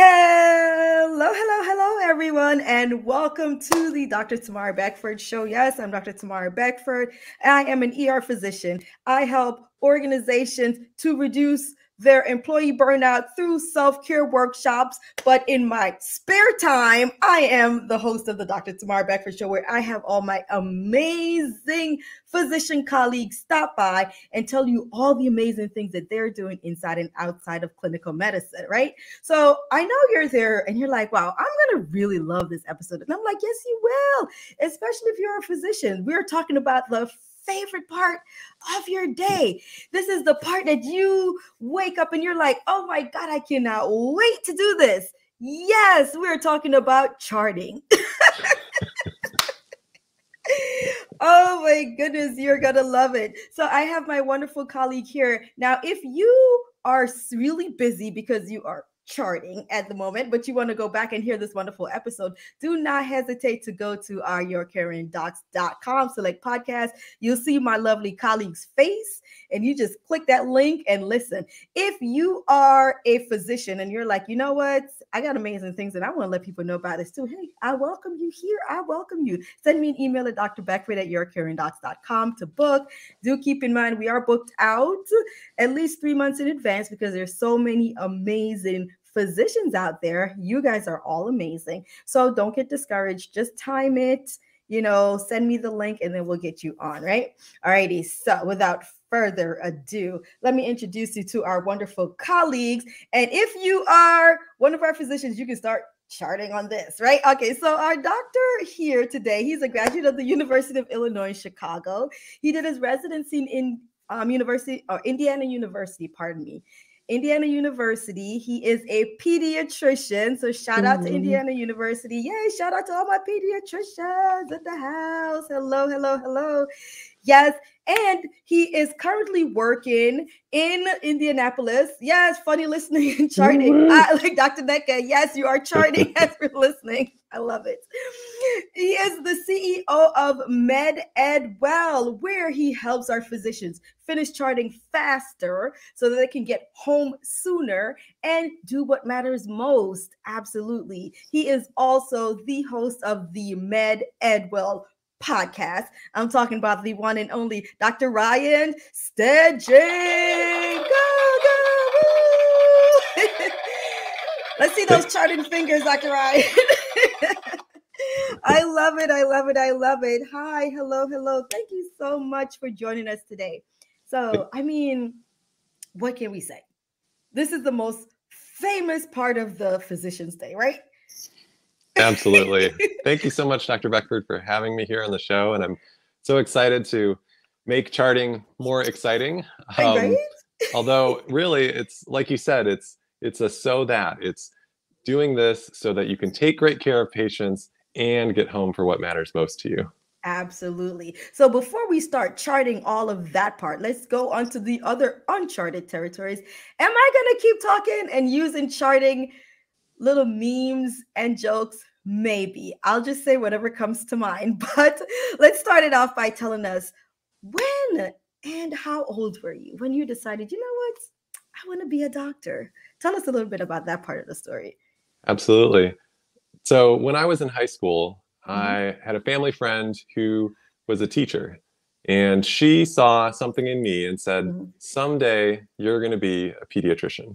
Hello, hello, hello, everyone, and welcome to the Dr. Tamara Beckford Show. Yes, I'm Dr. Tamara Beckford. I am an ER physician. I help organizations to reduce their employee burnout through self care workshops. But in my spare time, I am the host of the Dr. Tamara Beckford Show, where I have all my amazing physician colleagues stop by and tell you all the amazing things that they're doing inside and outside of clinical medicine, right? So I know you're there and you're like, wow, I'm going to really love this episode. And I'm like, yes, you will, especially if you're a physician. We're talking about the favorite part of your mm. day. This is the part that you wake up and you're like, oh my God, I cannot wait to do this. Yes, we're talking about charting. oh my goodness, you're going to love it. So I have my wonderful colleague here. Now, if you are really busy because you are charting at the moment, but you want to go back and hear this wonderful episode, do not hesitate to go to our yourcaringdocs.com, select podcast. You'll see my lovely colleague's face, and you just click that link and listen. If you are a physician and you're like, you know what, I got amazing things and I want to let people know about this too. Hey, I welcome you here. I welcome you. Send me an email at drbeckford at yourcaringdocs.com to book. Do keep in mind we are booked out at least three months in advance because there's so many amazing physicians out there. You guys are all amazing. So don't get discouraged. Just time it, you know, send me the link and then we'll get you on, right? All righty. So without further ado, let me introduce you to our wonderful colleagues. And if you are one of our physicians, you can start charting on this, right? Okay, so our doctor here today, he's a graduate of the University of Illinois Chicago. He did his residency in um, University or Indiana University, pardon me. Indiana University. He is a pediatrician. So shout out mm-hmm. to Indiana University. Yay, shout out to all my pediatricians at the house. Hello, hello, hello. Yes, and he is currently working in Indianapolis. Yes, funny listening and charting. Mm-hmm. I, like Dr. Neka, yes, you are charting as we're listening. I love it. He is the CEO of Med Ed Well, where he helps our physicians finish charting faster so that they can get home sooner and do what matters most. Absolutely. He is also the host of the Med Ed Well podcast. I'm talking about the one and only Dr. Ryan Stegink. Go, go, Let's see those charting fingers, Dr. Ryan. I love it. I love it. I love it. Hi, hello, hello. Thank you so much for joining us today. So, I mean, what can we say? This is the most famous part of the Physician's Day, right? Absolutely. Thank you so much, Dr. Beckford, for having me here on the show. And I'm so excited to make charting more exciting. Um, although, really, it's like you said, it's it's a so that it's doing this so that you can take great care of patients and get home for what matters most to you. Absolutely. So before we start charting all of that part, let's go on to the other uncharted territories. Am I going to keep talking and using charting little memes and jokes? Maybe. I'll just say whatever comes to mind. But let's start it off by telling us when and how old were you when you decided, you know what? I want to be a doctor. Tell us a little bit about that part of the story. Absolutely. So when I was in high school, mm-hmm. I had a family friend who was a teacher, and she saw something in me and said, mm-hmm. "Someday you're going to be a pediatrician."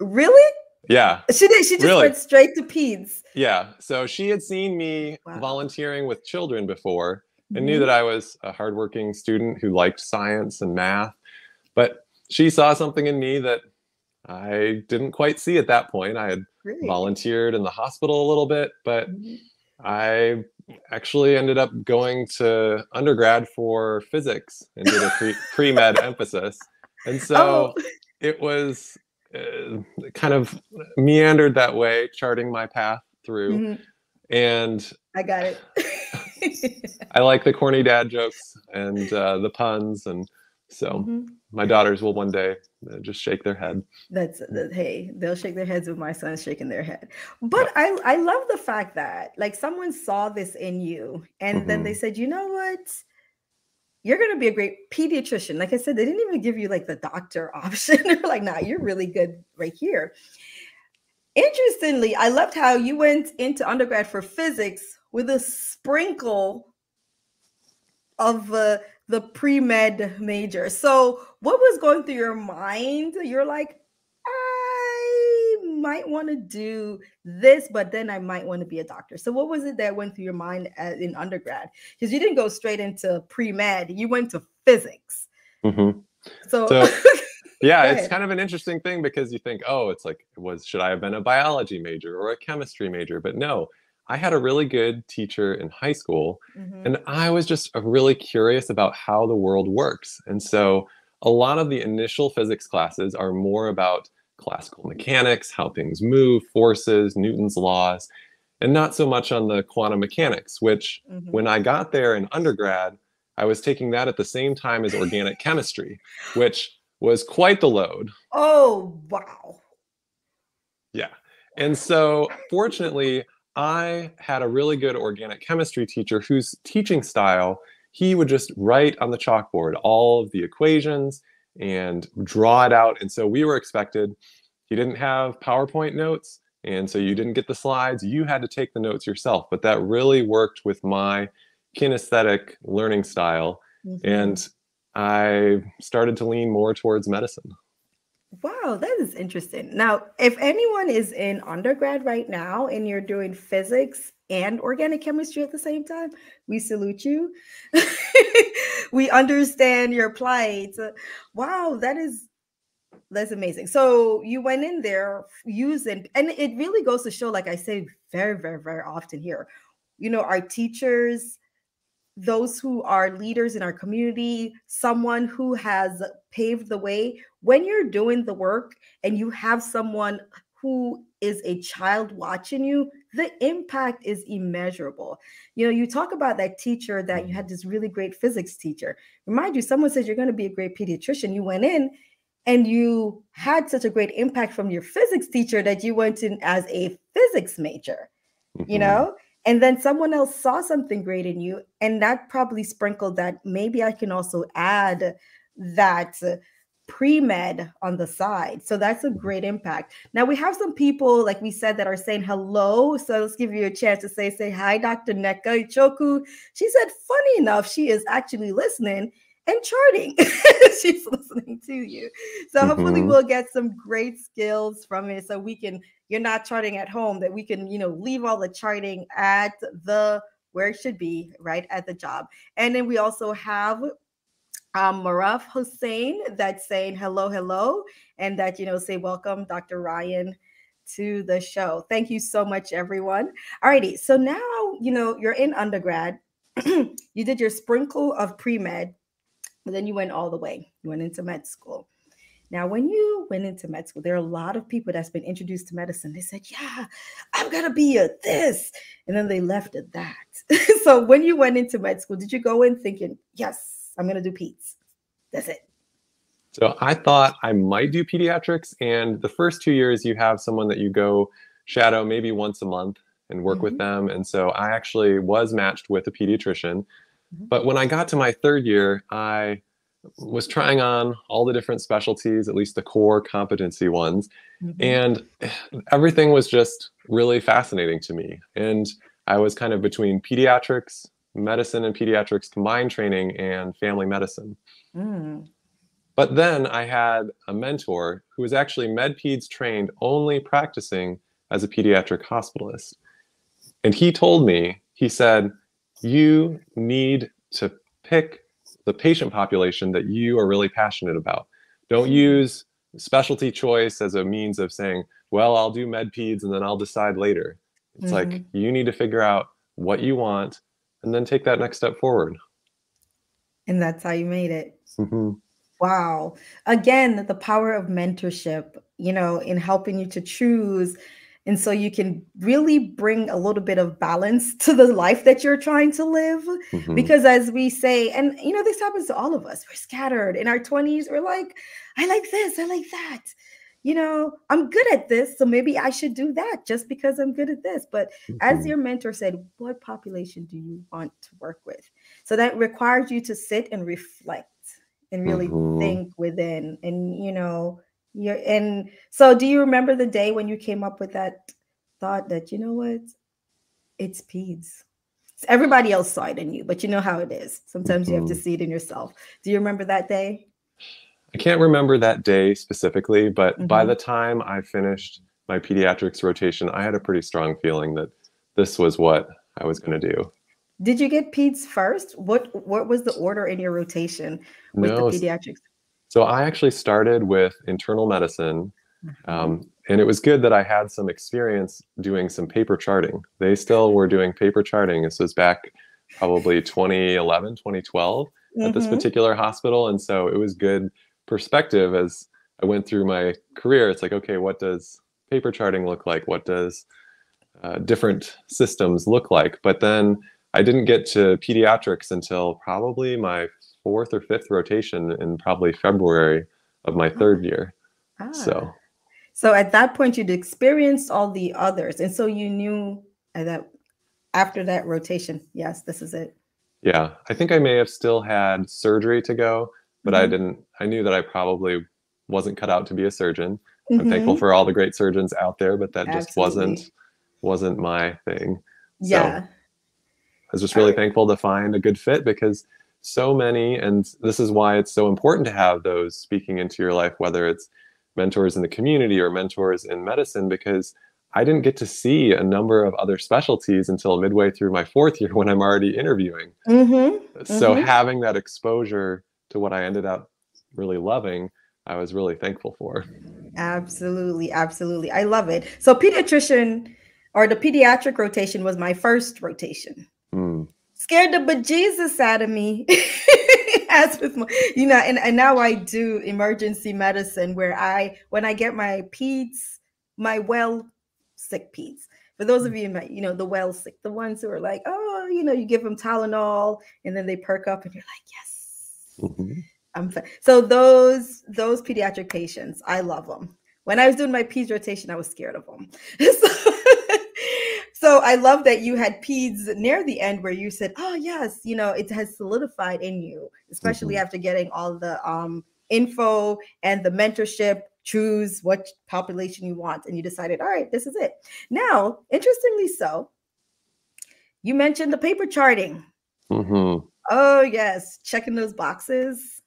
Really? Yeah. She did. She just really. went straight to peds. Yeah. So she had seen me wow. volunteering with children before and mm-hmm. knew that I was a hardworking student who liked science and math. But she saw something in me that I didn't quite see at that point. I had really? volunteered in the hospital a little bit, but mm-hmm. I actually ended up going to undergrad for physics and did a pre pre med emphasis. And so oh. it was uh, kind of meandered that way, charting my path through. Mm-hmm. And I got it. I like the corny dad jokes and uh, the puns and so mm-hmm. My daughters will one day uh, just shake their head. That's that. Hey, they'll shake their heads with my son shaking their head. But yeah. I I love the fact that like someone saw this in you, and mm-hmm. then they mm-hmm. said, you know what, you're gonna be a great pediatrician. Like I said, they didn't even give you like the doctor option. They're like, nah, you're really good right here. Interestingly, I loved how you went into undergrad for physics with a sprinkle of uh, the pre med major. So, what was going through your mind? You're like, I might want to do this, but then I might want to be a doctor. So, what was it that went through your mind in undergrad? Because you didn't go straight into pre med, you went to physics. Mm-hmm. So, so yeah, it's kind of an interesting thing because you think, oh, it's like, was should I have been a biology major or a chemistry major? But no, I had a really good teacher in high school, mm-hmm. and I was just really curious about how the world works. And so a lot of the initial physics classes are more about classical mechanics, how things move, forces, Newton's laws, and not so much on the quantum mechanics, which mm-hmm. when I got there in undergrad, I was taking that at the same time as organic chemistry, which was quite the load. Oh, wow. Yeah. And so, fortunately, I had a really good organic chemistry teacher whose teaching style, he would just write on the chalkboard all of the equations and draw it out. And so we were expected, he didn't have PowerPoint notes. And so you didn't get the slides. You had to take the notes yourself. But that really worked with my kinesthetic learning style. Mm-hmm. And I started to lean more towards medicine. Wow, that is interesting. Now, if anyone is in undergrad right now and you're doing physics and organic chemistry at the same time, we salute you. we understand your plight. Wow, that is that's amazing. So you went in there using, and it really goes to show, like I say very, very, very often here, you know, our teachers, those who are leaders in our community, someone who has paved the way. When you're doing the work and you have someone who is a child watching you, the impact is immeasurable. You know, you talk about that teacher that you had this really great physics teacher. Remind you, someone says you're going to be a great pediatrician. You went in and you had such a great impact from your physics teacher that you went in as a physics major, mm-hmm. you know? And then someone else saw something great in you and that probably sprinkled that. Maybe i can also add that pre-med on the side. So that's a great impact. Now we have some people like we said that are saying hello. So let's give you a chance to say say hi dr neka ichoku. She said funny enough she is actually listening and charting. She's listening to you. So mm-hmm. hopefully we'll get some great skills from it so we can you're not charting at home that we can, you know, leave all the charting at the where it should be, right at the job. And then we also have um, Maraf Hussein that's saying hello, hello, and that, you know, say welcome, Dr. Ryan, to the show. Thank you so much, everyone. All righty. So now, you know, you're in undergrad. you did your sprinkle of pre med but then you went all the way. You went into med school. Now, when you went into med school, there are a lot of people that's been introduced to medicine. They said, Yeah, I'm going to be a this. And then they left at that. so, when you went into med school, did you go in thinking, Yes, I'm going to do peds? That's it. So, I thought I might do pediatrics. And the first two years, you have someone that you go shadow maybe once a month and work mm-hmm. with them. And so, I actually was matched with a pediatrician. But when I got to my third year, I was trying on all the different specialties, at least the core competency ones. Mm-hmm. And everything was just really fascinating to me. And I was kind of between pediatrics, medicine and pediatrics combined training, and family medicine. Mm. But then I had a mentor who was actually MedPeds trained, only practicing as a pediatric hospitalist. And he told me, he said, you need to pick the patient population that you are really passionate about. Don't use specialty choice as a means of saying, well, I'll do med peds and then I'll decide later. It's mm-hmm. like you need to figure out what you want and then take that next step forward. And that's how you made it. Mm-hmm. Wow. Again, the power of mentorship, you know, in helping you to choose and so you can really bring a little bit of balance to the life that you're trying to live. Mm-hmm. Because as we say, and you know, this happens to all of us, we're scattered in our 20s, we're like, I like this, I like that. You know, I'm good at this, so maybe I should do that just because I'm good at this. But mm-hmm. as your mentor said, what population do you want to work with? So that requires you to sit and reflect and really mm-hmm. think within and, you know, Yeah, and so do you remember the day when you came up with that thought that you know what, it's peds. Everybody else saw it in you, but you know how it is. Sometimes you have to mm-hmm. see it in yourself. Do you remember that day? I can't remember that day specifically, but mm-hmm. by the time I finished my pediatrics rotation, I had a pretty strong feeling that this was what I was going to do. Did you get peds first? What what was the order in your rotation with no, the pediatrics? So I actually started with internal medicine, mm-hmm. um, and it was good that I had some experience doing some paper charting. They still were doing paper charting. This was back probably 2011, 2012 mm-hmm. at this mm-hmm. particular hospital, and so it was good perspective as I went through my career. It's like, okay, what does paper charting look like? What does uh, different systems look like? But then I didn't get to pediatrics until probably my fourth or fifth rotation in probably February of my third ah. year. Ah. So, so at that point, you'd experienced all the others, and so you knew that after that rotation, yes, this is it. Yeah, I think I may have still had surgery to go, but mm-hmm. I didn't. I knew that I probably wasn't cut out to be a surgeon. Mm-hmm. I'm thankful for all the great surgeons out there, but that just wasn't wasn't my thing. Yeah. So I was just really right. thankful to find a good fit because so many, and this is why it's so important to have those speaking into your life, whether it's mentors in the community or mentors in medicine, because I didn't get to see a number of other specialties until midway through my fourth year when I'm already interviewing. Mm-hmm. So mm-hmm. having that exposure to what I ended up really loving, I was really thankful for. Absolutely, absolutely. I love it. So pediatrician or the pediatric rotation was my first rotation. Mm. Scared the bejesus out of me. As with my, you know, and, and now I do emergency medicine where I when I get my peds, my well sick peds. For those of mm. you, you know, the well sick, the ones who are like, oh, you know, you give them Tylenol and then they perk up and you're like, yes, Mm-hmm. Um, so those those pediatric patients, I love them. When I was doing my peds rotation, I was scared of them. so, so I love that you had peds near the end where you said, "Oh yes, you know, it has solidified in you, especially mm-hmm. after getting all the um, info and the mentorship." Choose what population you want, and you decided, all right, this is it. Now, interestingly, so you mentioned the paper charting. Mm-hmm. Oh, yes. Checking those boxes,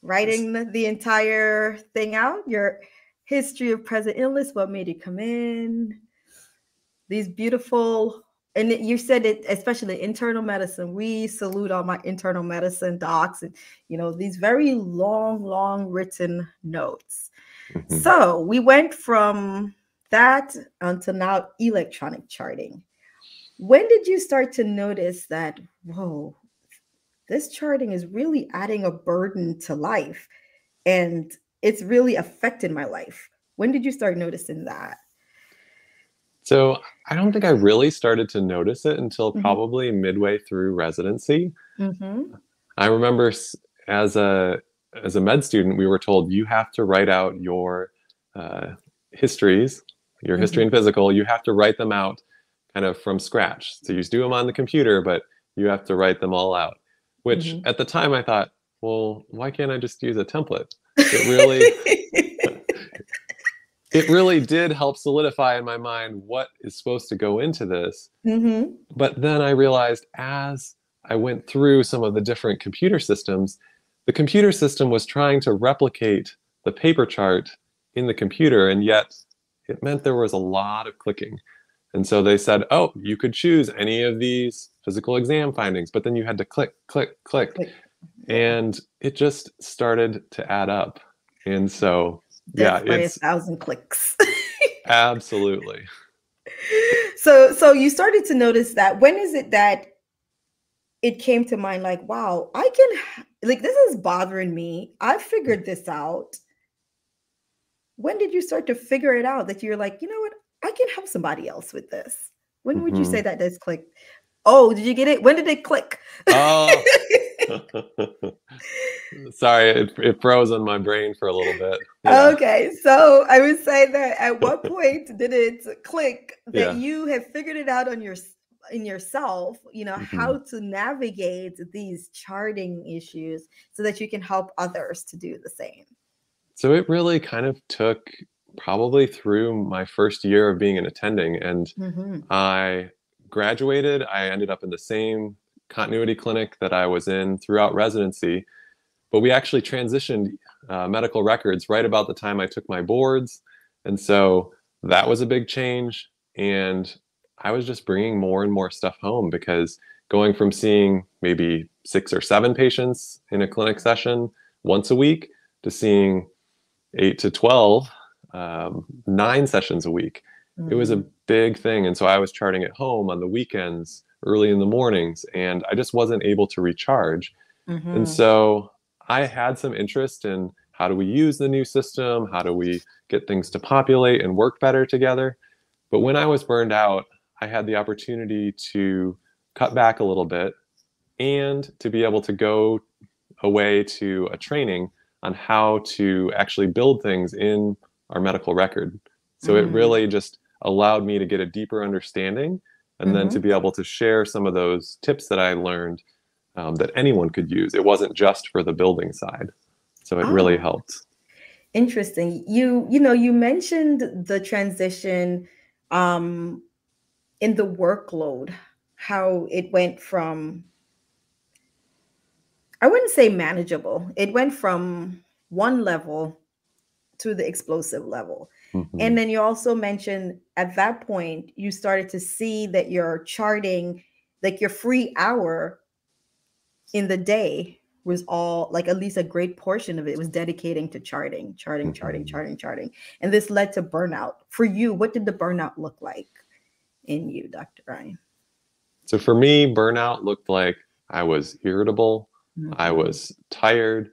writing the, the entire thing out, your history of present illness, what made you come in, these beautiful, and you said it, especially internal medicine. We salute all my internal medicine docs and, you know, these very long, long written notes. Mm-hmm. So we went from that until now electronic charting. When did you start to notice that, whoa, this charting is really adding a burden to life and it's really affected my life. When did you start noticing that? So I don't think I really started to notice it until mm-hmm. probably midway through residency. Mm-hmm. I remember as a as a med student, we were told you have to write out your uh, histories, your mm-hmm. history and physical. You have to write them out kind of from scratch. So you do them on the computer, but you have to write them all out which mm-hmm. at the time I thought, well, why can't I just use a template? It really it really did help solidify in my mind what is supposed to go into this. Mm-hmm. But then I realized as I went through some of the different computer systems, the computer system was trying to replicate the paper chart in the computer, and yet it meant there was a lot of clicking. And so they said, oh, you could choose any of these physical exam findings, but then you had to click, click, click. click. And it just started to add up. And so, Yeah, it's a thousand clicks. absolutely. So, so you started to notice that when is it that it came to mind like, wow, I can, like, this is bothering me. I figured this out. When did you start to figure it out that you're like, you know what, I can help somebody else with this? When would mm-hmm. you say that this clicked? Oh, did you get it? When did it click? Oh. Sorry, it, it froze on my brain for a little bit. Yeah. Okay, so I would say that at what point did it click that yeah. you have figured it out on your in yourself, you know, mm-hmm. how to navigate these charting issues so that you can help others to do the same? so it really kind of took probably through my first year of being an attending and mm-hmm. I graduated. I ended up in the same continuity clinic that I was in throughout residency, but we actually transitioned uh, medical records right about the time I took my boards. And so that was a big change. And I was just bringing more and more stuff home because going from seeing maybe six or seven patients in a clinic session once a week to seeing eight to 12, um, nine sessions a week. Mm-hmm. It was a mm. big thing. And so I was charting at home on the weekends, early in the mornings, and I just wasn't able to recharge. Mm-hmm. And so I had some interest in how do we use the new system? How do we get things to populate and work better together? But when I was burned out, I had the opportunity to cut back a little bit and to be able to go away to a training on how to actually build things in our medical record. So mm. it really just allowed me to get a deeper understanding and mm-hmm. then to mm-hmm. be able to share some of those tips that I learned um, that anyone could use. It wasn't just for the building side. So it oh. really helped. Interesting. You you know, you mentioned the transition um in the workload, how it went from I wouldn't say manageable. It went from one level to the explosive level. Mm-hmm. And then you also mentioned at that point, you started to see that you're charting like your free hour in the day was all like at least a great portion of it was dedicating to charting, charting, charting, mm-hmm. charting, charting. And this led to burnout. For you, what did the burnout look like in you, Dr. Ryan? So for me, burnout looked like I was irritable, mm-hmm. I was tired,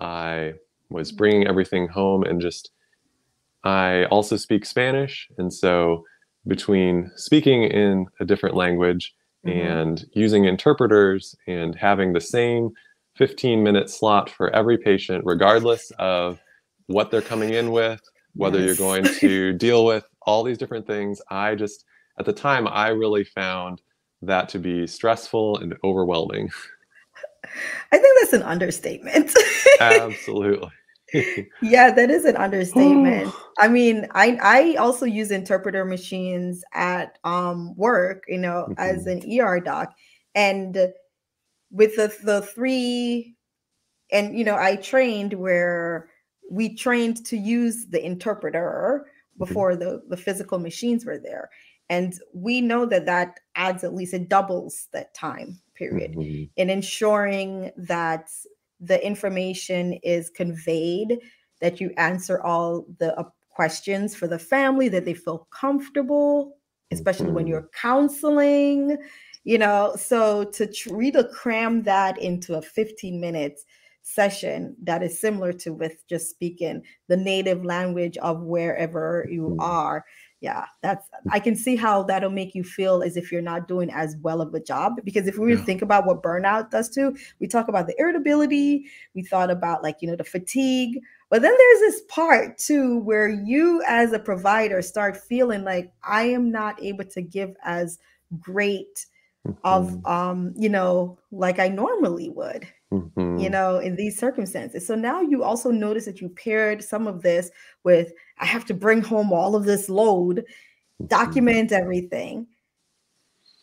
I was bringing everything home and just I also speak Spanish. And so, between speaking in a different language mm-hmm. and using interpreters and having the same 15 minute slot for every patient, regardless of what they're coming in with, whether yes. you're going to deal with all these different things, I just, at the time, I really found that to be stressful and overwhelming. I think that's an understatement. Absolutely yeah, that is an understatement. I mean, I I also use interpreter machines at um work, you know, mm-hmm. as an ER doc, and with the the three, and you know, I trained where we trained to use the interpreter mm-hmm. before mm-hmm. the the physical machines were there, and we know that that adds at least it doubles that time period mm-hmm. in ensuring that the information is conveyed, that you answer all the uh, questions for the family, that they feel comfortable, especially mm-hmm. when you're counseling, you know. So to really cram that into a 15 minutes session that is similar to with just speaking the native language of wherever you mm-hmm. are yeah that's i can see how that'll make you feel as if you're not doing as well of a job because if we yeah. think about what burnout does too we talk about the irritability we thought about like you know the fatigue but then there's this part too where you as a provider start feeling like i am not able to give as great mm-hmm. of um you know like i normally would mm-hmm. you know, in these circumstances. So now you also notice that you paired some of this with I have to bring home all of this load, mm-hmm. document everything.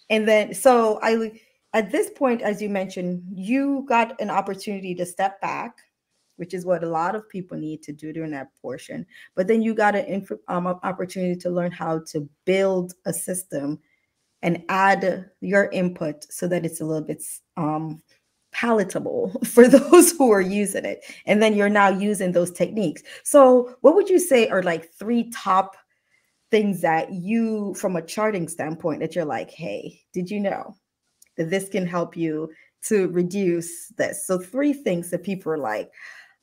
And then so I at this point, as you mentioned, you got an opportunity to step back, which is what a lot of people need to do during that portion. But then you got an inf- um, opportunity to learn how to build a system and add your input so that it's a little bit um, palatable for those who are using it. And then you're now using those techniques. So, what would you say are like three top things that you, from a charting standpoint, that you're like, hey, did you know that this can help you to reduce this? So, three things that people are like,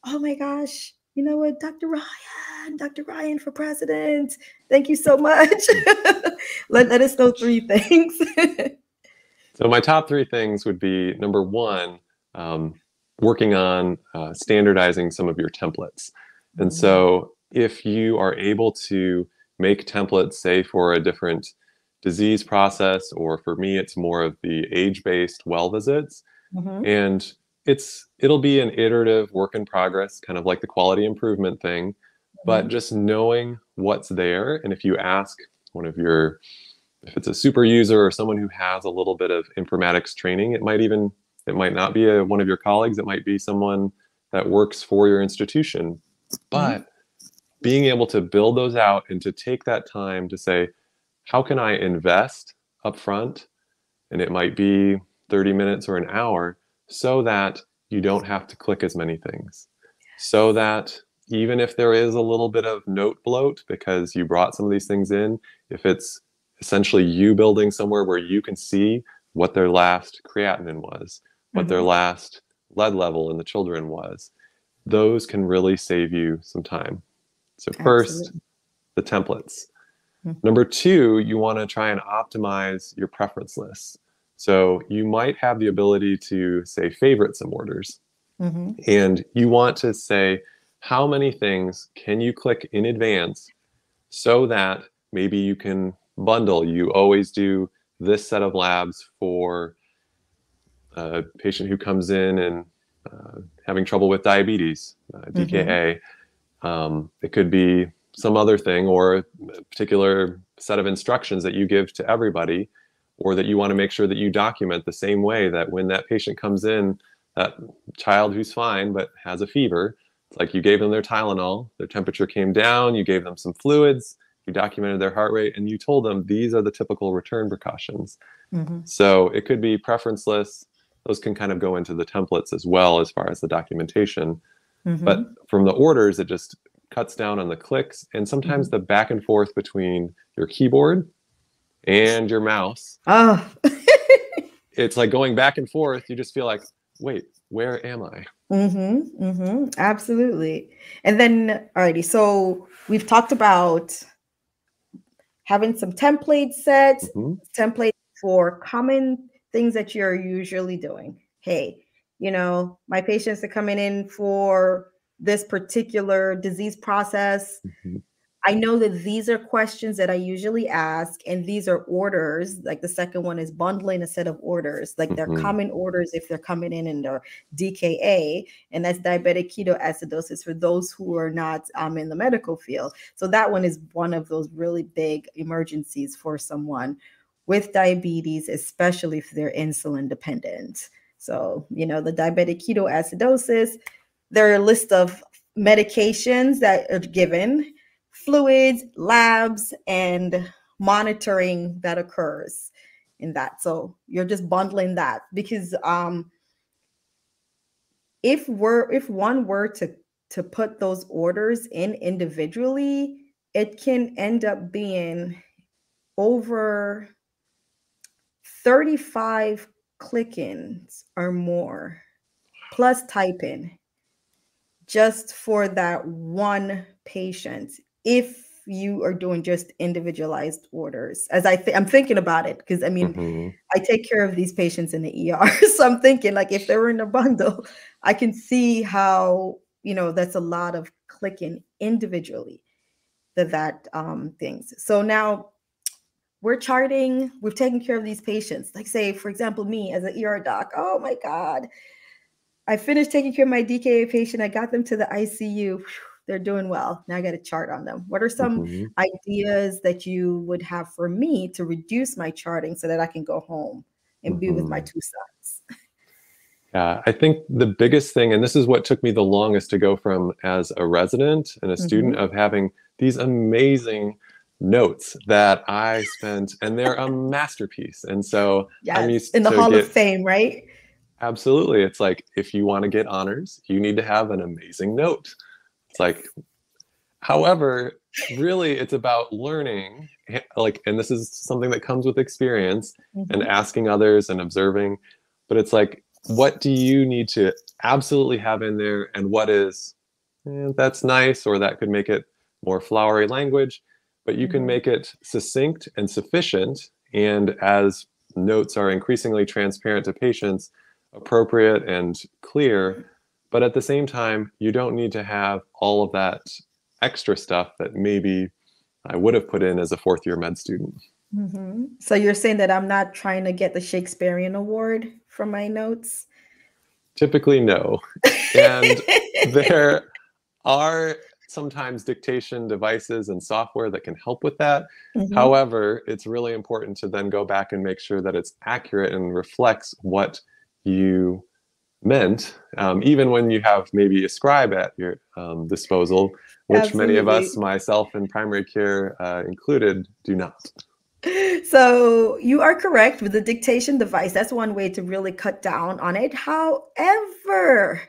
oh my gosh, you know what, Dr. Ryan, Dr. Ryan for president. Thank you so much. let, let us know three things. So my top three things would be number one, um, working on uh, standardizing some of your templates. And so mm-hmm. if you are able to make templates, say for a different disease process, or for me, it's more of the age-based well visits, mm-hmm. and it's it'll be an iterative work in progress, kind of like the quality improvement thing, but mm-hmm. just knowing what's there. And if you ask one of your if it's a super user or someone who has a little bit of informatics training, it might even it might not be a, one of your colleagues, it might be someone that works for your institution. Mm-hmm. But being able to build those out and to take that time to say, how can I invest upfront? And it might be 30 minutes or an hour so that you don't have to click as many things. So that even if there is a little bit of note bloat because you brought some of these things in, if it's essentially you building somewhere where you can see what their last creatinine was, what mm-hmm. their last lead level in the children was, those can really save you some time. So, first, Absolutely. the templates. Mm-hmm. Number two, you want to try and optimize your preference lists. So, you might have the ability to say favorite some orders. Mm-hmm. And you want to say, how many things can you click in advance so that maybe you can bundle. You always do this set of labs for a patient who comes in and uh, having trouble with diabetes, uh, DKA. Mm-hmm. Um, it could be some other thing or a particular set of instructions that you give to everybody, or that you want to make sure that you document the same way that when that patient comes in, that child who's fine but has a fever, it's like you gave them their Tylenol, their temperature came down, you gave them some fluids, you documented their heart rate, and you told them these are the typical return precautions. Mm-hmm. So it could be preference lists. Those can kind of go into the templates as well as far as the documentation. Mm-hmm. But from the orders, it just cuts down on the clicks and sometimes mm-hmm. the back and forth between your keyboard and your mouse. Oh. it's like going back and forth. You just feel like, wait, where am I? Mm-hmm. Mm-hmm. Absolutely. And then, alrighty. So we've talked about having some template sets, mm-hmm. templates for common things that you're usually doing. Hey, you know, my patients are coming in for this particular disease process. Mm-hmm. I know that these are questions that I usually ask, and these are orders. Like the second one is bundling a set of orders, like they're mm-hmm. common orders if they're coming in and they're DKA, and that's diabetic ketoacidosis for those who are not um, in the medical field. So that one is one of those really big emergencies for someone with diabetes, especially if they're insulin dependent. So, you know, the diabetic ketoacidosis, there are a list of medications that are given fluids, labs, and monitoring that occurs in that. So you're just bundling that because um, if we're if one were to to put those orders in individually, it can end up being over 35 click-ins or more plus type in just for that one patient if you are doing just individualized orders as i th- i'm thinking about it because i mean mm-hmm. i take care of these patients in the er so i'm thinking like if they were in a bundle i can see how you know that's a lot of clicking individually that that um things so now we're charting we've taken care of these patients like say for example me as an er doc oh my god i finished taking care of my dka patient i got them to the icu they're doing well. Now I got a chart on them. What are some mm-hmm. ideas that you would have for me to reduce my charting so that I can go home and mm-hmm. be with my mm-hmm. two sons? Yeah, I think the biggest thing, and this is what took me the longest to go from as a resident and a mm-hmm. student of having these amazing notes that I spent, and they're a masterpiece. And so yes, I'm used in the Hall get, of Fame, right? Absolutely. It's like if you want to get honors, you need to have an amazing note. It's like, however, really it's about learning, like, and this is something that comes with experience mm-hmm. and asking others and observing. But it's like, what do you need to absolutely have in there, and what is eh, that's nice, or that could make it more flowery language, but you can mm-hmm. make it succinct and sufficient. And as notes are increasingly transparent to patients, appropriate and clear, but at the same time, you don't need to have all of that extra stuff that maybe I would have put in as a fourth year med student. Mm-hmm. So you're saying that I'm not trying to get the Shakespearean award from my notes? Typically, no. And there are sometimes dictation devices and software that can help with that. Mm-hmm. However, it's really important to then go back and make sure that it's accurate and reflects what you meant, um, even when you have maybe a scribe at your um, disposal, which Absolutely. many of us, myself and primary care uh, included, do not. So you are correct with the dictation device. That's one way to really cut down on it. However,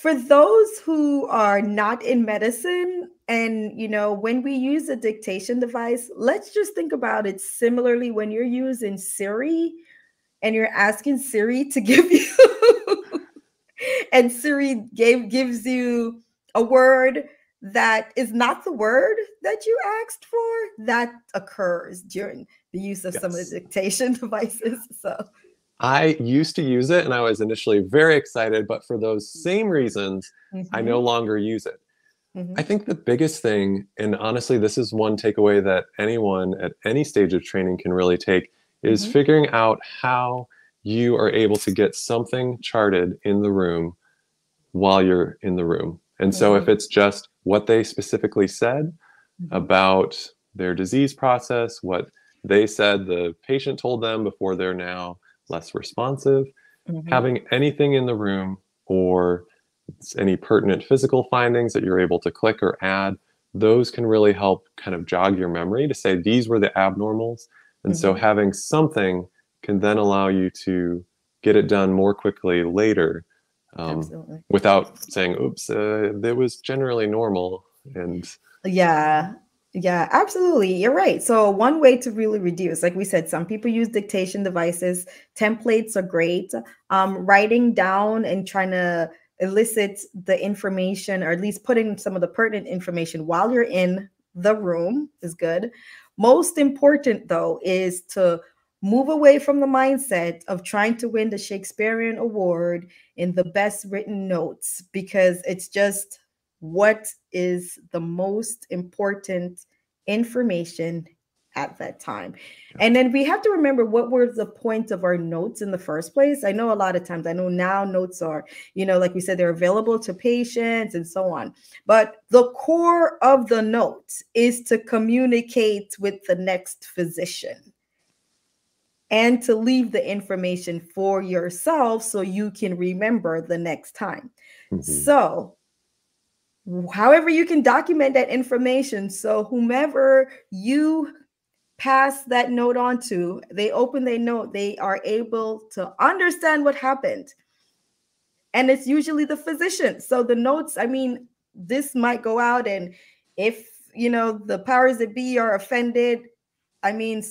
for those who are not in medicine and you know when we use a dictation device let's just think about it similarly when you're using siri and you're asking siri to give you and siri gave gives you a word that is not the word that you asked for that occurs during the use of yes. some of the dictation devices so I used to use it and I was initially very excited, but for those same reasons, mm-hmm. I no mm-hmm. longer use it. Mm-hmm. I think the biggest thing, and honestly, this is one takeaway that anyone at any stage of training can really take, is mm-hmm. figuring out how you are able to get something charted in the room while you're in the room. And so, if mm-hmm. it's just what they specifically said mm-hmm. about their disease process, what they said the patient told them before they're now less responsive. Mm-hmm. Having anything in the room or any pertinent physical findings that you're able to click or add, those can really help kind of jog your memory to say these were the abnormals. And mm-hmm. so having something can then allow you to get it done more quickly later um, without saying, oops, uh, it was generally normal. And yeah, yeah, absolutely. You're right. So, one way to really reduce, like we said, some people use dictation devices. Templates are great. Um, writing down and trying to elicit the information, or at least putting some of the pertinent information while you're in the room is good. Most important, though, is to move away from the mindset of trying to win the Shakespearean Award in the best written notes because it's just what is the most important information at that time. And then we have to remember what were the points of our notes in the first place. I know a lot of times, I know now notes are, you know, like we said, they're available to patients and so on. But the core of the notes is to communicate with the next physician and to leave the information for yourself so you can remember the next time. Mm-hmm. So however you can document that information so whomever you pass that note on to they open their note they are able to understand what happened. And it's usually the physician. So the notes i mean this might go out and if you know the powers that be are offended i mean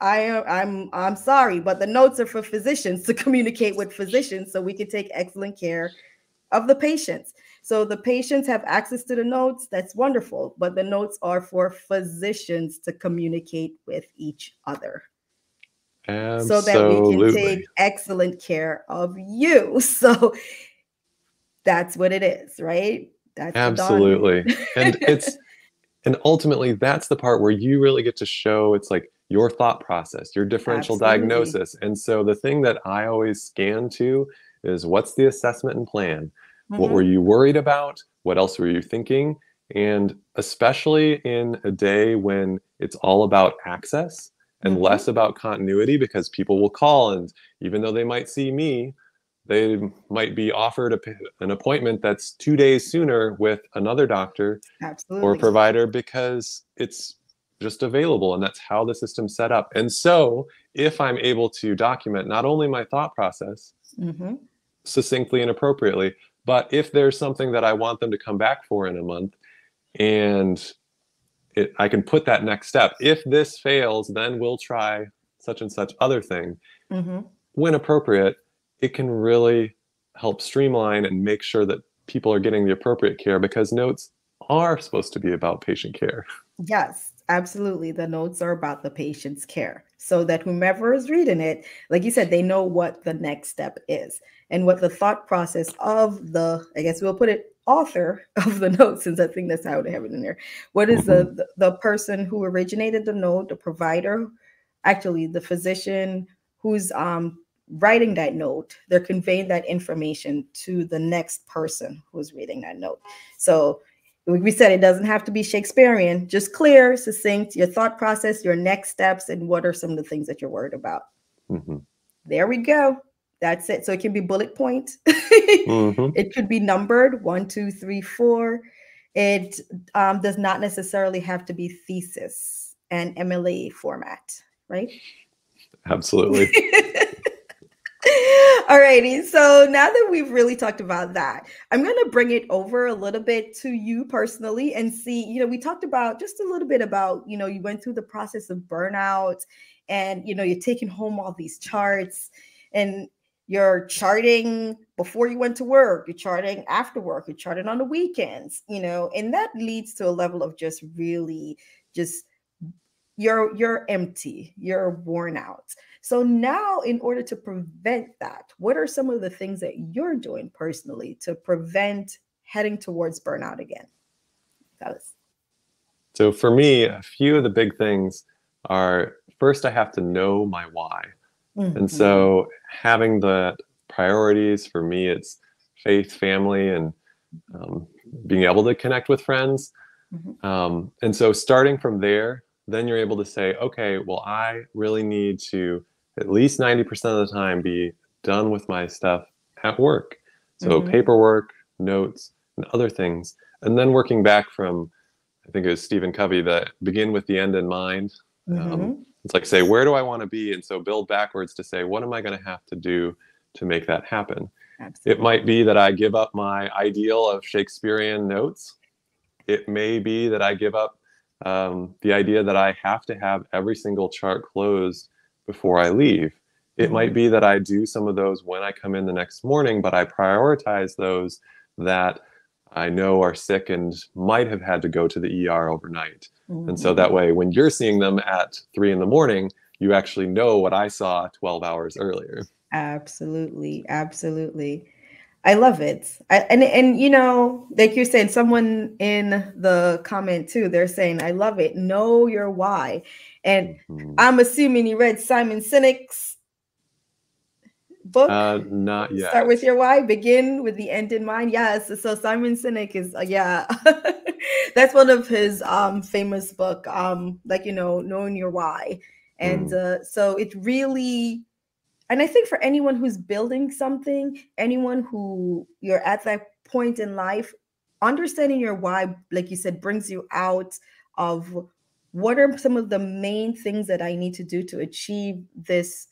i i'm i'm sorry but the notes are for physicians to communicate with physicians so we can take excellent care of the patients so the patients have access to the notes. That's wonderful. But the notes are for physicians to communicate with each other. Absolutely. So that we can take excellent care of you. So that's what it is, right? That's Absolutely. and it's and ultimately that's the part where you really get to show it's like your thought process, your differential Absolutely. diagnosis. And so the thing that I always scan to is what's the assessment and plan? Mm-hmm. What were mm-hmm. you worried about? What else were you thinking? And especially in a day when it's all about access and mm-hmm. less about continuity, because people will call, and even though they might see me, they might be offered a, an appointment that's two days sooner with another doctor Absolutely. or provider because it's just available and that's how the system's set up and so if i'm able to document not only my thought process mm-hmm. succinctly and appropriately but if there's something that I want them to come back for in a month and it, I can put that next step. If this fails, then we'll try such and such other thing. Mm-hmm. When appropriate, it can really help streamline and make sure that people are getting the appropriate care because notes are supposed to be about patient care. Yes, absolutely. The notes are about the patient's care so that whomever is reading it, like you said, they know what the next step is and what the thought process of the, I guess we'll put it author of the note, since I think that's how they have it in there. What is mm-hmm. the, the person who originated the note, the provider, actually the physician who's um writing that note, they're conveying that information to the next person who's reading that note. So we said it doesn't have to be Shakespearean, just clear, succinct, your thought process, your next steps, and what are some of the things that you're worried about. Mm-hmm. There we go. That's it. So it can be bullet point. mm-hmm. It could be numbered one, two, three, four. It um, does not necessarily have to be thesis and MLA format, right? Absolutely. Alrighty, so now that we've really talked about that, I'm going to bring it over a little bit to you personally and see. You know, we talked about just a little bit about, you know, you went through the process of burnout and, you know, you're taking home all these charts and you're charting before you went to work, you're charting after work, you're charting on the weekends, you know, and that leads to a level of just really just you're you're empty, you're worn out. So now in order to prevent that, what are some of the things that you're doing personally to prevent heading towards burnout again? Fellas. So for me, a few of the big things are first I have to know my why. Mm-hmm. And so having the priorities for me, it's faith, family, and um, being able to connect with friends. Mm-hmm. Um, and so starting from there, then you're able to say, okay, well, I really need to at least 90% of the time be done with my stuff at work. So mm-hmm. paperwork, notes, and other things. And then working back from, I think it was Stephen Covey, that begin with the end in mind. Um, mm-hmm. Um, it's like say, where do I want to be? And so build backwards to say, what am I going to have to do to make that happen? Absolutely. It might be that I give up my ideal of Shakespearean notes. It may be that I give up um, the idea that I have to have every single chart closed before I leave. It mm-hmm. might be that I do some of those when I come in the next morning, but I prioritize those that I know are sick and might have had to go to the ER overnight. Mm-hmm. And so that way, when you're seeing them at three in the morning, you actually know what I saw 12 hours earlier. Absolutely. Absolutely. I love it. I, and and you know, like you're saying, someone in the comment too, they're saying, I love it. Know your why. And mm-hmm. I'm assuming you read Simon Sinek's book? Uh, not yet. Start with your why. Begin with the end in mind. Yes. So Simon Sinek is uh, yeah, that's one of his um famous book. Um, like you know, knowing your why, and mm. uh, so it really. And I think for anyone who's building something, anyone who you're at that point in life, understanding your why, like you said, brings you out of what are some of the main things that I need to do to achieve this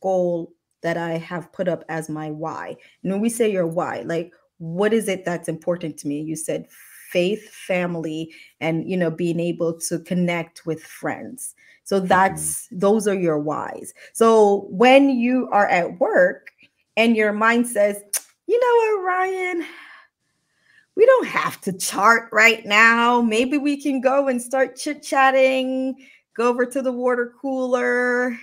goal that I have put up as my why. And when we say your why, like what is it that's important to me? You said faith, family, and you know, being able to connect with friends. So that's mm-hmm. those are your whys. So when you are at work and your mind says, you know what, Ryan, we don't have to chart right now. Maybe we can go and start chit chatting, go over to the water cooler,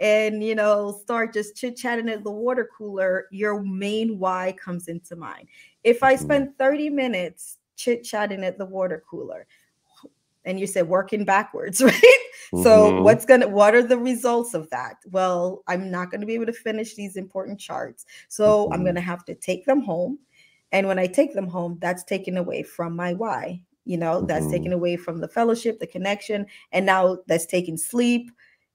and you know start just chit chatting at the water cooler, your main why comes into mind. If I mm-hmm. spend 30 minutes chit chatting at the water cooler, and you said working backwards, right? Mm-hmm. So what's gonna what are the results of that? Well, I'm not gonna be able to finish these important charts. So mm-hmm. I'm gonna have to take them home. And when I take them home, that's taken away from my why. You know, that's mm-hmm. taken away from the fellowship, the connection, and now that's taking sleep,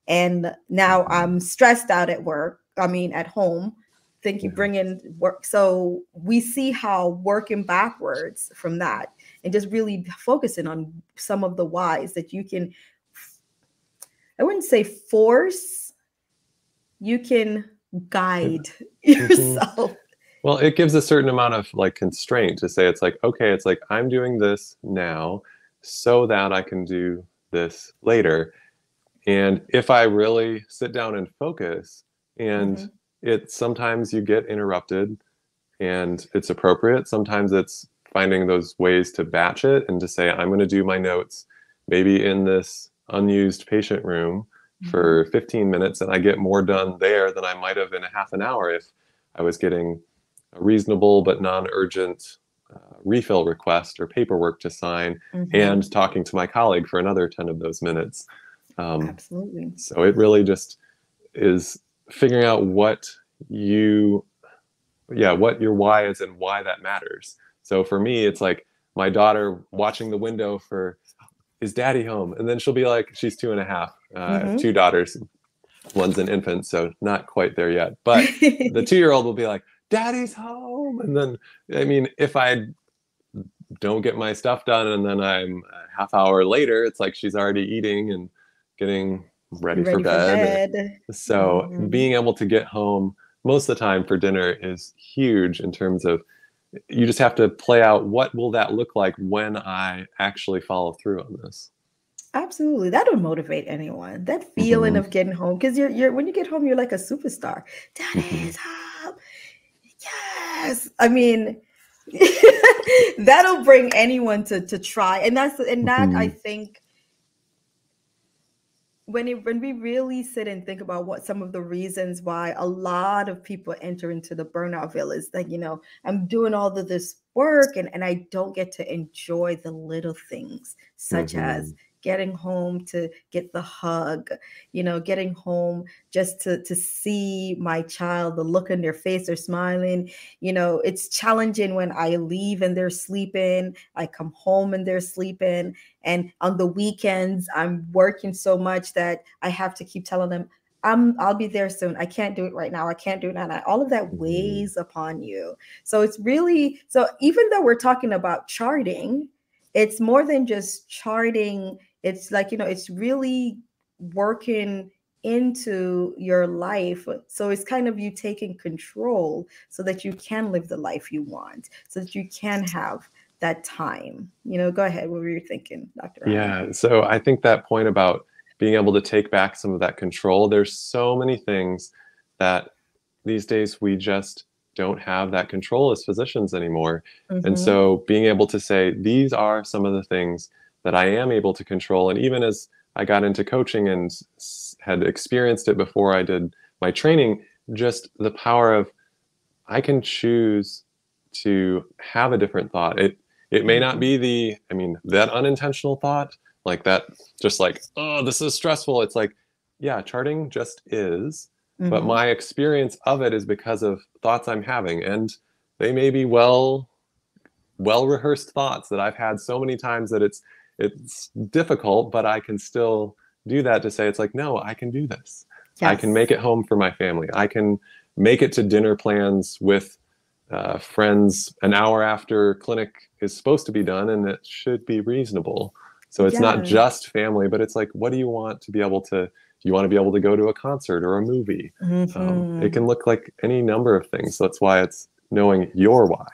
and now I'm stressed out at work. I mean, at home, think you bring in work. So we see how working backwards from that and just really focusing on some of the whys that you can, I wouldn't say force, you can guide mm-hmm. yourself. Well, it gives a certain amount of like constraint to say it's like, okay, it's like I'm doing this now so that I can do this later. And if I really sit down and focus, and mm-hmm. it sometimes you get interrupted and it's appropriate. Sometimes it's finding those ways to batch it and to say, I'm going to do my notes maybe in this unused patient room mm-hmm. for 15 minutes, and I get more done there than I might have in a half an hour if I was getting a reasonable but non urgent uh, refill request or paperwork to sign mm-hmm. and talking to my colleague for another 10 of those minutes. Um, Absolutely. So it really just is figuring out what you yeah what your why is and why that matters so for me it's like my daughter watching the window for is daddy home and then she'll be like she's two and a half uh, mm-hmm. two daughters one's an infant so not quite there yet but the two year old will be like daddy's home and then i mean if i don't get my stuff done and then i'm a half hour later it's like she's already eating and getting ready, ready for bed, for bed. so mm-hmm. being able to get home most of the time for dinner is huge in terms of you just have to play out what will that look like when I actually follow through on this. Absolutely. That would motivate anyone. That feeling mm-hmm. of getting home. Because you're you're when you get home, you're like a superstar. Daddy's mm-hmm. home. Yes. I mean, that'll bring anyone to to try. And that's and that mm-hmm. I think when it, when we really sit and think about what some of the reasons why a lot of people enter into the burnout village is like you know i'm doing all of this work and, and i don't get to enjoy the little things such mm-hmm. as getting home to get the hug you know getting home just to to see my child the look in their face they're smiling you know it's challenging when i leave and they're sleeping i come home and they're sleeping and on the weekends i'm working so much that i have to keep telling them I'm I'll be there soon. I can't do it right now. I can't do it now. All of that mm-hmm. weighs upon you. So it's really so even though we're talking about charting, it's more than just charting it's like you know it's really working into your life. So it's kind of you taking control so that you can live the life you want so that you can have that time. You know go ahead. What were you thinking dr yeah so i think that point about being able to take back some of that control there's so many things that these days we just don't have that control as physicians anymore. Mm-hmm. and so being able to say these are some of the things that I am able to control. And even as I got into coaching and had experienced it before I did my training, just the power of I can choose to have a different thought. It it may not be the I mean that unintentional thought like that just like oh this is stressful. It's like yeah, charting just is, mm-hmm. but my experience of it is because of thoughts I'm having and they may be well well rehearsed thoughts that I've had so many times that it's it's difficult, but I can still do that to say it's like, no, I can do this. Yes. I can make it home for my family. I can make it to dinner plans with uh, friends an hour after clinic is supposed to be done, and it should be reasonable. So it's yeah. not just family, but it's like, what do you want to be able to? Do you want to be able to go to a concert or a movie? Mm-hmm. Um, it can look like any number of things. So that's why it's knowing your why.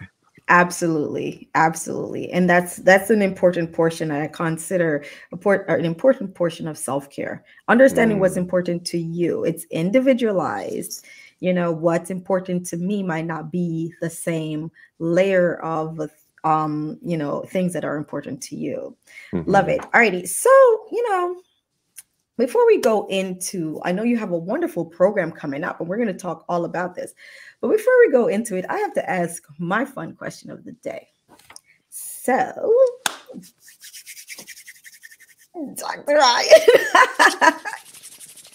Absolutely, absolutely, and that's that's an important portion. I consider a port, an important portion of self care. Understanding mm. what's important to you. It's individualized. You know what's important to me might not be the same layer of um you know things that are important to you. Mm-hmm. Love it. Alrighty, so you know before we go into, I know you have a wonderful program coming up, and we're going to talk all about this. But before we go into it, I have to ask my fun question of the day. So, Dr. Ryan,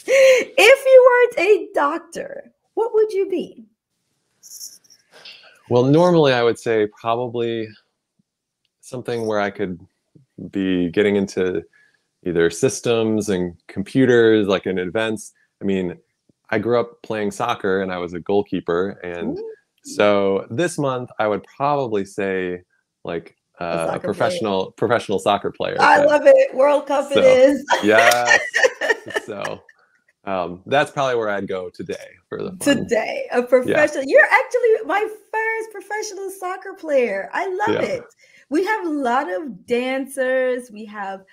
if you weren't a doctor, what would you be? Well, normally I would say probably something where I could be getting into either systems and computers, like in events. I mean, I grew up playing soccer and I was a goalkeeper. And so this month I would probably say like uh, a, a professional player. professional soccer player. I but, love it. World Cup so, it is. yes. so um, that's probably where I'd go today for the fun. today. A professional. Yeah. You're actually my first professional soccer player. I love yeah. it. We have a lot of dancers. We have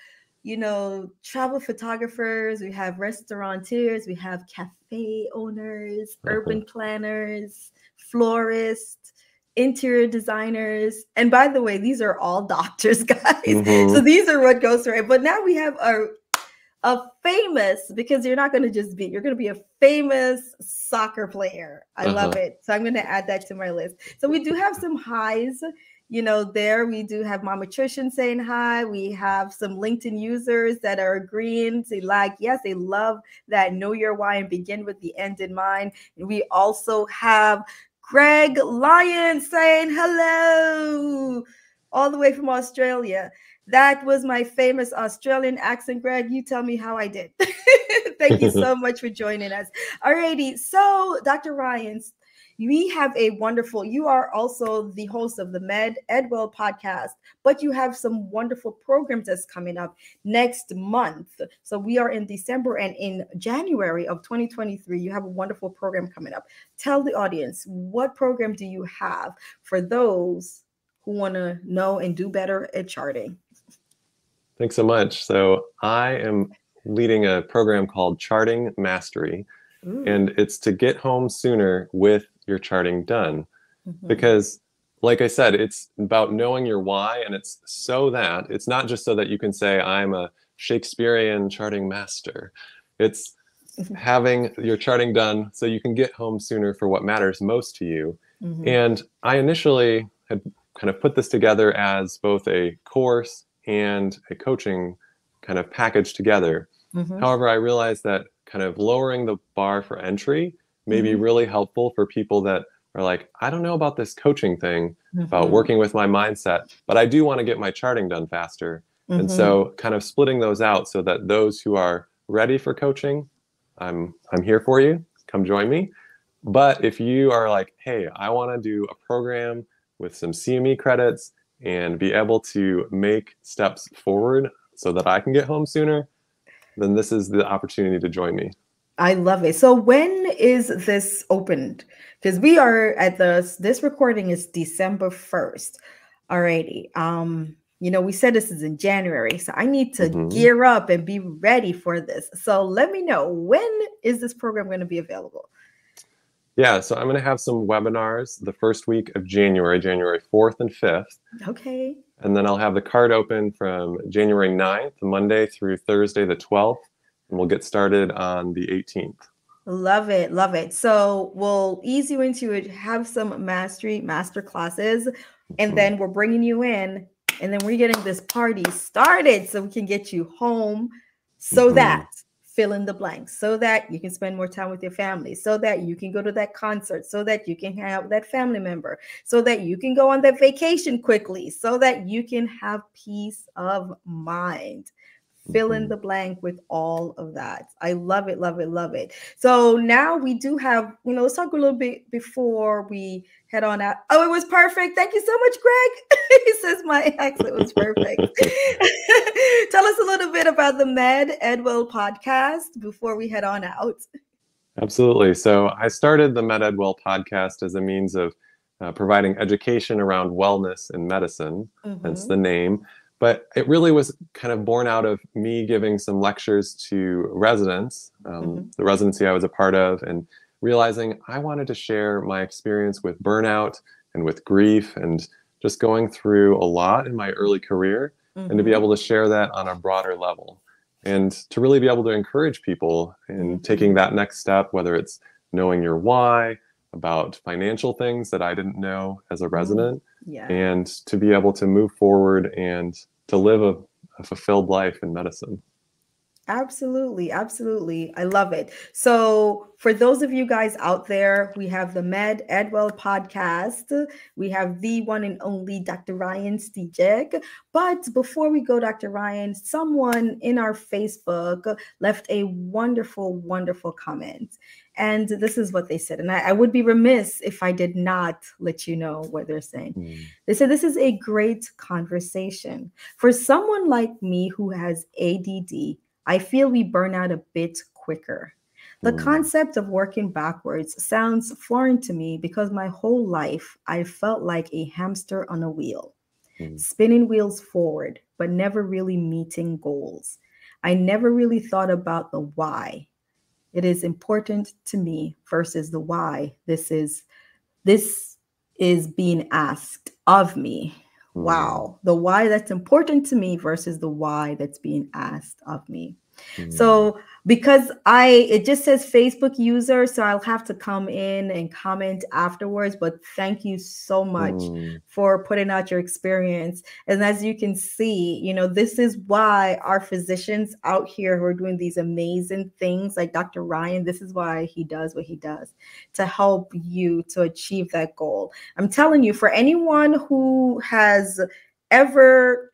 you know, travel photographers, we have restaurateurs, we have cafe owners, mm-hmm. urban planners, florists, interior designers. And by the way, these are all doctors, guys. Mm-hmm. So these are what goes right. But now we have a a famous because you're not going to just be you're going to be a famous soccer player. I uh-huh. love it. So I'm going to add that to my list. So we do have some highs you know, there we do have Mama Nutrition saying hi. We have some LinkedIn users that are agreeing to like, yes, they love that know your why and begin with the end in mind. And we also have Greg Lyon saying hello all the way from Australia. That was my famous Australian accent, Greg. You tell me how I did. Thank you so much for joining us. Alrighty, so Dr. Ryan's we have a wonderful you are also the host of the med edwell podcast but you have some wonderful programs that's coming up next month. So we are in december and in january of 2023 you have a wonderful program coming up. Tell the audience what program do you have for those who want to know and do better at charting? Thanks so much. So i am leading a program called charting mastery Ooh. and it's to get home sooner with your charting done. Mm-hmm. Because, like I said, it's about knowing your why, and it's so that it's not just so that you can say, I'm a Shakespearean charting master. It's mm-hmm. having your charting done so you can get home sooner for what matters most to you. Mm-hmm. And I initially had kind of put this together as both a course and a coaching kind of package together. Mm-hmm. However, I realized that kind of lowering the bar for entry may mm-hmm. be really helpful for people that are like, I don't know about this coaching thing, mm-hmm. about working with my mindset, but I do want to get my charting done faster. Mm-hmm. And so mm-hmm. kind of splitting those out so that those who are ready for coaching, I'm I'm here for you. Come join me. But if you are like, hey, I want to do a program with some CME credits and be able to make steps forward so that I can get home sooner, then this is the opportunity to join me. I love it. So when is this opened? Because we are at the this recording is December 1st. Alrighty. Um, you know, we said this is in January, so I need to mm-hmm. gear up and be ready for this. So let me know when is this program going to be available? Yeah, so I'm going to have some webinars the first week of January, January 4th and 5th. Okay. And then I'll have the card open from January 9th, Monday through Thursday the 12th and we'll get started on the 18th. Love it, love it. So we'll ease you into it, have some mastery master classes, and then we're bringing you in, and then we're getting this party started so we can get you home, so mm-hmm. that fill in the blanks, so that you can spend more time with your family, so that you can go to that concert, so that you can hang out with that family member, so that you can go on that vacation quickly, so that you can have peace of mind fill in mm-hmm. the blank with all of that. I love it, love it, love it. So now we do have, you know, let's talk a little bit before we head on out. Oh, it was perfect. Thank you so much, Greg. he says my accent was perfect. Tell us a little bit about the MedEdWell podcast before we head on out. Absolutely. So I started the MedEdWell podcast as a means of uh, providing education around wellness and medicine, mm-hmm. hence the name but it really was kind of born out of me giving some lectures to residents, um, mm-hmm. the residency I was a part of, and realizing I wanted to share my experience with burnout and with grief and just going through a lot in my early career mm-hmm. and to be mm-hmm. able to share that on a broader level and to really be able to encourage people in mm-hmm. taking that next step, whether it's knowing your why, about financial things that I didn't know as a mm-hmm. resident, yeah. and to be able to move forward and to live a, a fulfilled life in medicine. Absolutely, absolutely. I love it. So, for those of you guys out there, we have the MedEdWell podcast. We have the one and only Dr. Ryan Stegink. But before we go, Dr. Ryan, someone in our Facebook left a wonderful, wonderful comment. And this is what they said. And I, I, would be remiss if I did not let you know what they're saying. Mm. They said, This is a great conversation. For someone like me who has ADD, I feel we burn out a bit quicker. The mm. concept of working backwards sounds foreign to me because my whole life I felt like a hamster on a wheel, mm. spinning wheels forward, but never really meeting goals. I never really thought about the why. It is important to me versus the why. This is this is being asked of me wow the why that's important to me versus the why that's being asked of me mm. so because I it just says Facebook user, so I'll have to come in and comment afterwards. But thank you so much mm. for putting out your experience. And as you can see, you know, this is why our physicians out here who are doing these amazing things, like Dr. Ryan, this is why he does what he does to help you to achieve that goal. I'm telling you, for anyone who has ever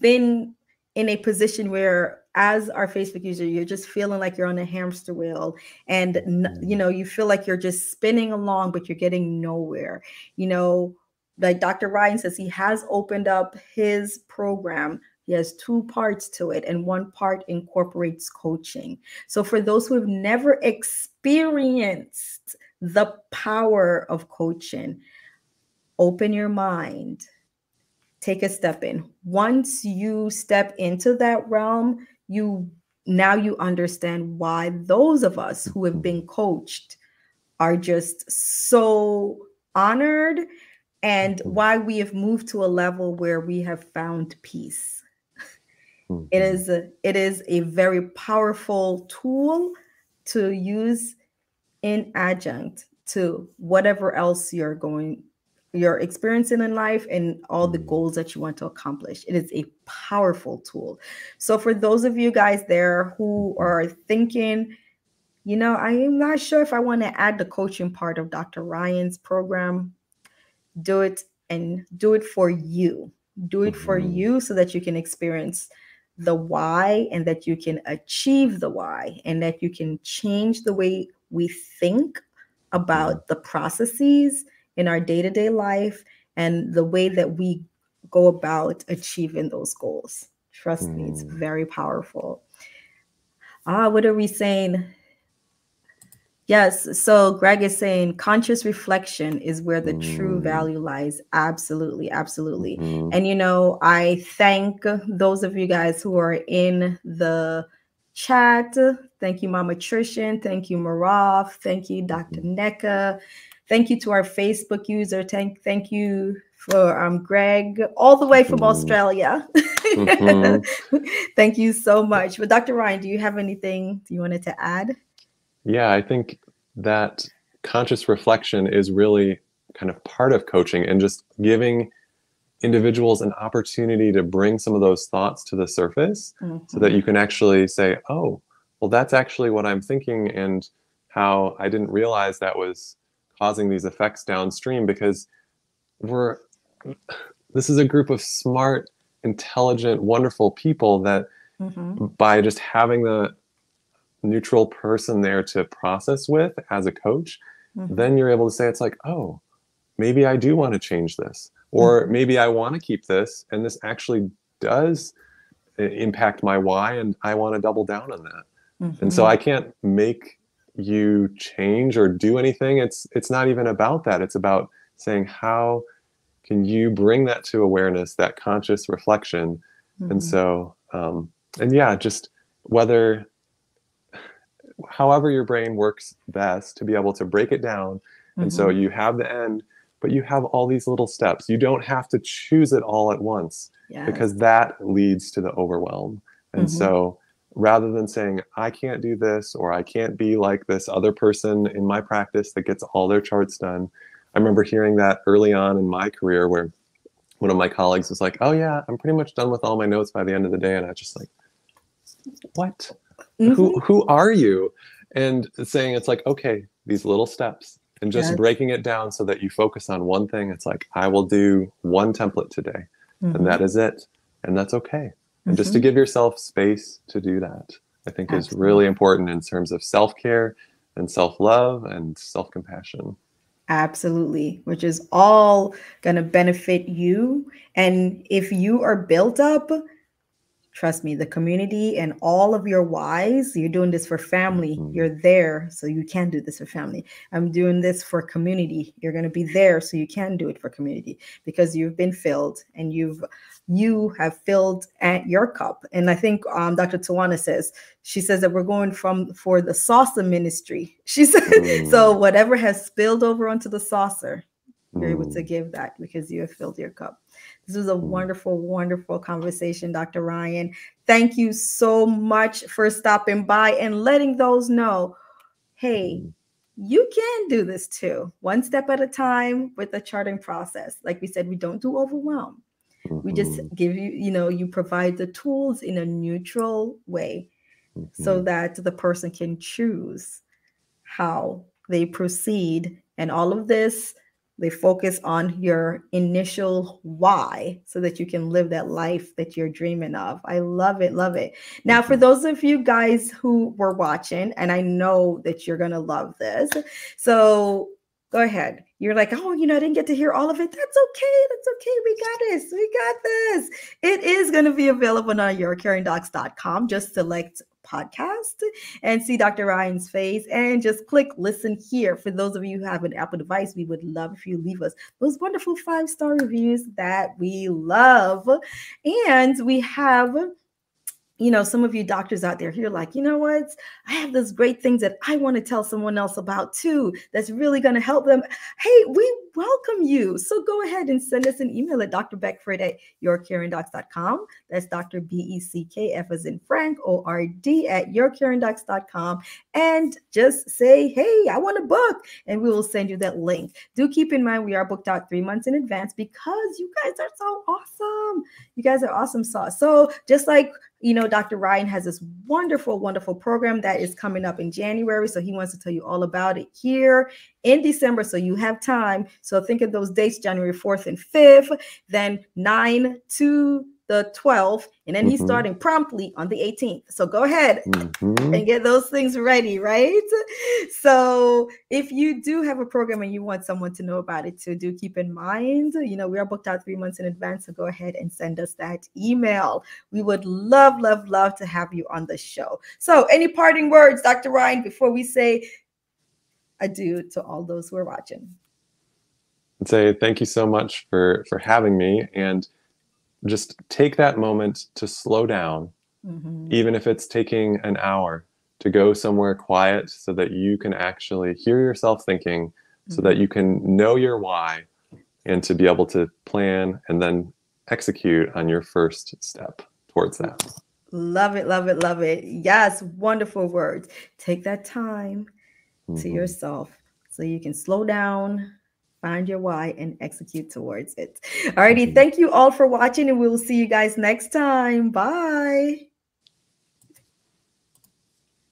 been in a position where as our facebook user you're just feeling like you're on a hamster wheel and you mm. know you feel like you're just spinning along but you're getting nowhere you know like dr ryan says he has opened up his program he has two parts to it and one part incorporates coaching so for those who have never experienced the power of coaching open your mind take a step in. Once you step into that realm, you now you understand why those of us who have been coached are just so honored and why we have moved to a level where we have found peace. Mm-hmm. It is a, it is a very powerful tool to use in adjunct to whatever else you're going you're experiencing in life and all the mm. goals that you want to accomplish. It is a powerful tool. So, for those of you guys there who are thinking, you know, I am not sure if I want to add the coaching part of Dr. Ryan's program, do it and do it for you. Do it for mm-hmm. you so that you can experience the why and that you can achieve the why and that you can change the way we think about the processes in our day to day life and the way that we go about achieving those goals. Trust mm. me, it's hmm. very powerful. Ah, what are we saying? Yes, so Greg is saying conscious reflection is where the mm. true hmm. value lies. Absolutely, absolutely. Mm. And you know, I thank those of you guys who are in the chat. Thank you, Mama Trishan. Thank you, Maraf. Thank you, Dr. Mm-hmm. Neka. Thank you to our Facebook user. Thank, thank you for um, Greg, all the way from mm-hmm. Australia. Mm-hmm. thank you so much. But Dr. Ryan, do you have anything you wanted to add? Yeah, I think that conscious reflection is really kind of part of coaching and just giving individuals an opportunity to bring some of those thoughts to the surface mm-hmm. so that you can actually say, oh, well, that's actually what I'm thinking and how I didn't realize that was causing these effects downstream because we're this is a group of smart intelligent wonderful people that mm-hmm. by just having the neutral person there to process with as a coach mm-hmm. then you're able to say it's like oh maybe i do want to change this or mm-hmm. maybe i want to keep this and this actually does impact my why and i want to double down on that and so mm-hmm. i can't make you change or do anything it's it's not even about that it's about saying how can you bring that to awareness that conscious reflection mm-hmm. and so um, and yeah just whether however your brain works best to be able to break it down mm-hmm. and so mm-hmm. you have the end but you have all these little steps you don't have to choose it all at once yes. because that leads to the overwhelm and mm-hmm. so rather than saying i can't do this or i can't be like this other person in my practice that gets all their charts done i remember hearing that early on in my career where one of my colleagues was like oh yeah i'm pretty much done with all my notes by the end of the day and i just like what mm-hmm. who who are you and saying it's like okay these little steps and just yes. breaking it down so that you focus on one thing it's like i will do one template today mm-hmm. and that is it and that's okay and just to mm-hmm. give yourself space to do that i think Absolutely. is really important in terms of self-care and self-love and self-compassion Absolutely, which is all going to benefit you. And if you are built up Trust me, the community and all of your whys, you're doing this for family. Mm-hmm. You're there, so you can do this for family. I'm doing this for community. You're going to be there, so you can do it for community because you've been filled and you've you have filled at your cup. And I think um, Dr. Tawana says she says that we're going from for the saucer ministry. She said mm. so. Whatever has spilled over onto the saucer, you're able to mm. give that because you have filled your cup. This was a mm. wonderful, wonderful conversation, Dr. Ryan. Thank you so much for stopping by and letting those know hey, mm. you can do this too, one step at a time with the charting process. Like we said, we don't do overwhelm. Mm-hmm. We just mm-hmm. give you, you know, you provide the tools in a neutral way mm-hmm. so that the person can choose how they proceed. And all of this they focus on your initial why so that you can live that life that you're dreaming of. I love it, love it. Now, for those of you guys who were watching, and I know that you're going to love this. So go ahead. You're like, oh, you know, I didn't get to hear all of it. That's okay. That's okay. We got this. We got this. It is going to be available on yourcaringdocs.com. Just select podcast and see Dr. Ryan's face and just click listen here. For those of you who have an Apple device, we would love if you leave us those wonderful five star reviews that we love. And we have you know, some of you doctors out there, you're like, you know what? I have those great things that I want to tell someone else about too. That's really going to help them. Hey, we welcome you. So go ahead and send us an email at drbeckford at yourcaringdocs.com. That's Dr. B E C K F as in Frank, O R D at yourcaringdocs.com. And just say, hey, I want a book. And we will send you that link. Do keep in mind we are booked out three months in advance because you guys are so awesome. You guys are awesome sauce. So just like you know, Dr. Ryan has this wonderful, wonderful program that is coming up in January. So he wants to tell you all about it here in December. So you have time. So think of those dates January 4th and 5th, then 9 to the 12th, and then mm-hmm. he's starting promptly on the 18th. So go ahead mm-hmm. and get those things ready, right? So if you do have a program and you want someone to know about it too, do keep in mind, you know, we are booked out three months in advance. So go ahead and send us that email. We would love, love, love to have you on the show. So any parting words, Dr. Ryan, before we say adieu to all those who are watching? I'd say thank you so much for for having me and just take that moment to slow down, mm-hmm. even if it's taking an hour to go somewhere quiet so that you can actually hear yourself thinking, mm-hmm. so that mm-hmm. you can know your why and to be able to plan and then execute on your first step towards that. Love it, love it, love it. Yes, wonderful words. Take that time mm-hmm. to yourself so you can slow down, find your why and execute towards it. Alrighty, thank you all for watching, and we will see you guys next time. Bye.